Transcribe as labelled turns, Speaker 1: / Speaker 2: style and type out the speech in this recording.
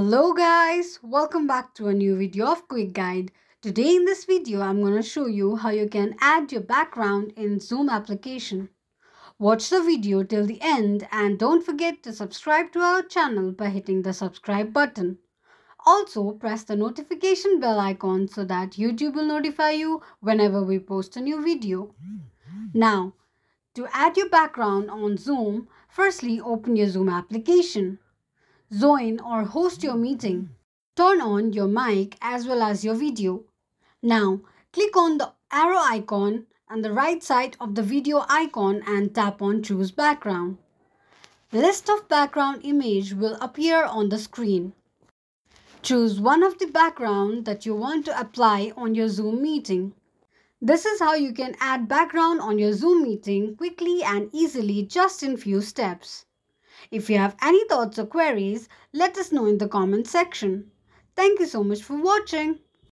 Speaker 1: Hello guys, welcome back to a new video of Quick Guide. Today in this video, I'm going to show you how you can add your background in Zoom application. Watch the video till the end and don't forget to subscribe to our channel by hitting the subscribe button. Also, press the notification bell icon so that YouTube will notify you whenever we post a new video. Now, to add your background on Zoom, firstly open your Zoom application. Join or host your meeting. Turn on your mic as well as your video. Now, click on the arrow icon on the right side of the video icon and tap on choose background. List of background image will appear on the screen. Choose one of the background that you want to apply on your Zoom meeting. This is how you can add background on your Zoom meeting quickly and easily just in few steps. If you have any thoughts or queries, let us know in the comment section. Thank you so much for watching.